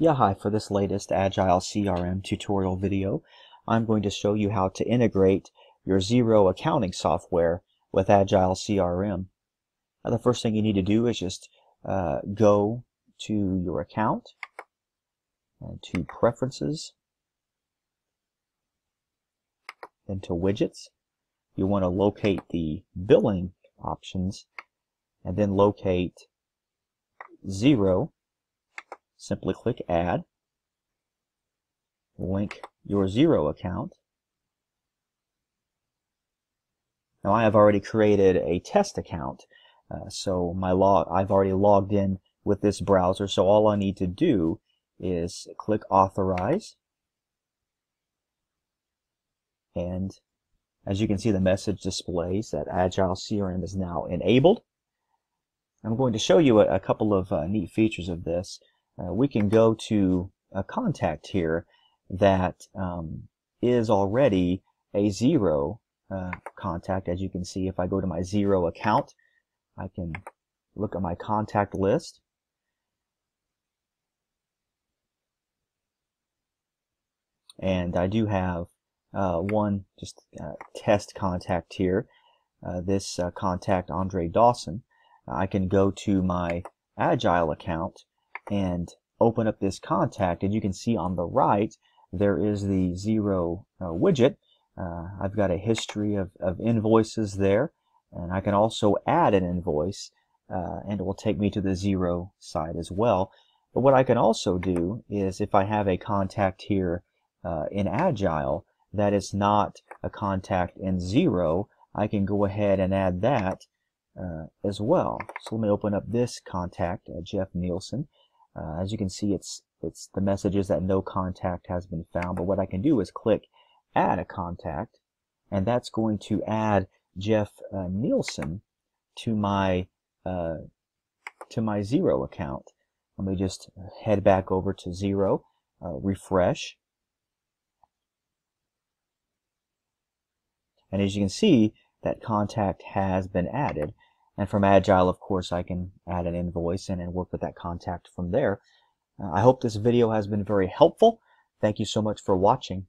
Yeah, hi, for this latest Agile CRM tutorial video, I'm going to show you how to integrate your Xero accounting software with Agile CRM. Now, the first thing you need to do is just uh, go to your account and to Preferences, then to Widgets. You want to locate the billing options and then locate Xero simply click Add, link your Xero account. Now I have already created a test account, uh, so my log I've already logged in with this browser, so all I need to do is click Authorize, and as you can see the message displays that Agile CRM is now enabled. I'm going to show you a, a couple of uh, neat features of this uh, we can go to a contact here that um, is already a Xero uh, contact. As you can see, if I go to my Xero account, I can look at my contact list. And I do have uh, one just uh, test contact here. Uh, this uh, contact, Andre Dawson. I can go to my Agile account and open up this contact and you can see on the right there is the Xero uh, widget. Uh, I've got a history of, of invoices there and I can also add an invoice uh, and it will take me to the Xero side as well. But what I can also do is if I have a contact here uh, in Agile that is not a contact in Xero, I can go ahead and add that uh, as well. So let me open up this contact, uh, Jeff Nielsen. Uh, as you can see, it's it's the messages that no contact has been found. But what I can do is click add a contact, and that's going to add Jeff uh, Nielsen to my uh, to my Xero account. Let me just head back over to Xero, uh, refresh. And as you can see, that contact has been added. And from Agile, of course, I can add an invoice in and work with that contact from there. Uh, I hope this video has been very helpful. Thank you so much for watching.